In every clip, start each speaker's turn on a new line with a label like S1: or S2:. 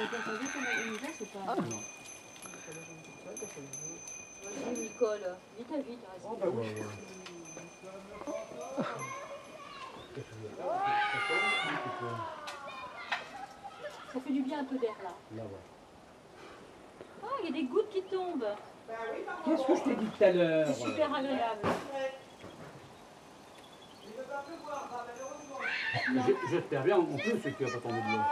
S1: Ah non.
S2: Vas-y, Nicole, vite à vite.
S1: Oh, bah oui.
S2: Ça fait du bien un peu d'air là.
S1: Là, ouais.
S2: Ah, il y a des gouttes qui tombent.
S1: Qu'est-ce que je t'ai dit tout à l'heure
S2: C'est super agréable.
S1: J'espère bien, en plus, c'est qu'il n'y a pas tombé de l'eau.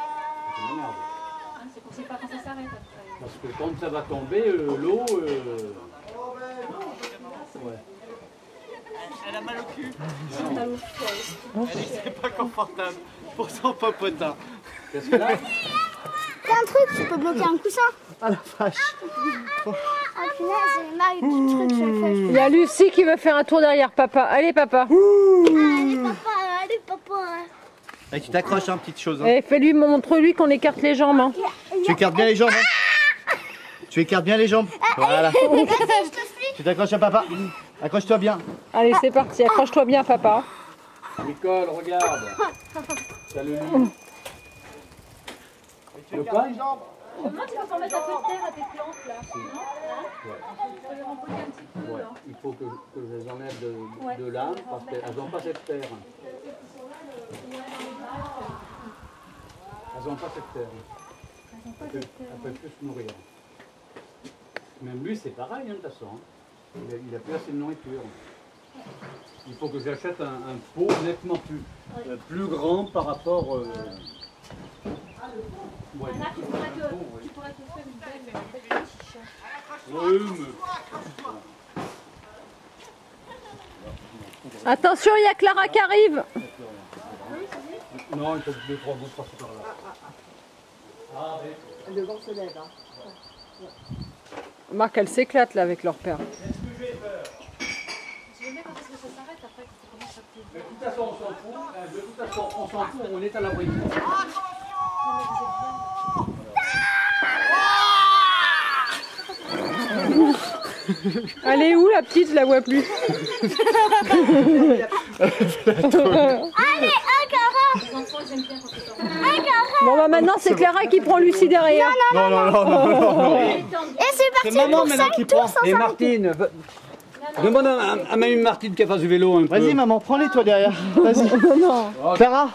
S1: C'est une merde.
S2: Ah, c'est qu'on ne sait pas quand ça s'arrête après.
S1: Parce que quand ça va tomber, euh, l'eau. euh, Ouais.
S3: Elle a mal au cul. Elle était pas confortable pour son popotin.
S1: Qu'est-ce que là
S4: T'as un truc, tu peux bloquer un coussin.
S3: Ah la vache.
S4: Ah punaise, j'ai mal du truc le
S5: Il y a Lucie qui veut faire un tour derrière papa. Allez papa.
S4: Allez papa, allez papa.
S3: Et tu t'accroches, hein, petite chose. hein.
S5: Et fais-lui, montre-lui qu'on écarte les jambes. hein.
S3: Tu écartes bien les jambes. hein. Tu écartes bien les jambes. Voilà. Tu t'accroches à papa. Accroche-toi bien.
S5: Allez, c'est parti. Accroche-toi bien papa.
S1: Nicole, regarde. Salut. Le pain
S2: Je me demande si on peut mettre un peu de terre à tes plantes là. Non Tu peux les rempoter un petit peu
S1: Ouais,
S2: là.
S1: il faut que, que je les enlève de,
S2: Ouais.
S1: de là parce qu'elles n'ont pas cette terre. Elles n'ont pas cette terre. Elles peuvent, elles peuvent plus se nourrir. Même lui, c'est pareil, hein, de toute façon. Il a, il a plus assez de nourriture. Il faut que j'achète un, un pot nettement plus, euh, plus grand par rapport. Euh... Ouais,
S2: Là, tu pourrais
S1: un
S2: te,
S1: pot, oui.
S2: tu pourrais te faire une belle, une belle quiche.
S1: Oui, mais-
S5: Attention, il y a Clara qui arrive.
S1: Non, il faut que deux, trois bouts passer par là.
S2: Le vent se lève. Hein.
S5: Marc, elle s'éclate là avec leur père.
S2: Je veux bien quand est-ce que ça s'arrête après ça commence à pleuvoir.
S1: Mais de toute façon, on s'en fout. De toute façon, on s'en fout. On est à l'abri.
S5: Elle est où la petite? Je la vois plus.
S2: Les enfants, ils
S5: Bon bah maintenant c'est Clara qui prend Lucie derrière.
S3: Non, non, non, non, non, non.
S4: Et c'est parti
S3: C'est maman
S4: pour
S3: maintenant
S4: 5
S3: qui
S4: tours
S3: prend.
S4: sans
S1: Et
S4: s'arrêter.
S1: Martine, va- demande à, à, à Mamie Martine qu'elle fasse du vélo un peu.
S3: Vas-y maman, prends-les toi derrière. Vas-y. Clara,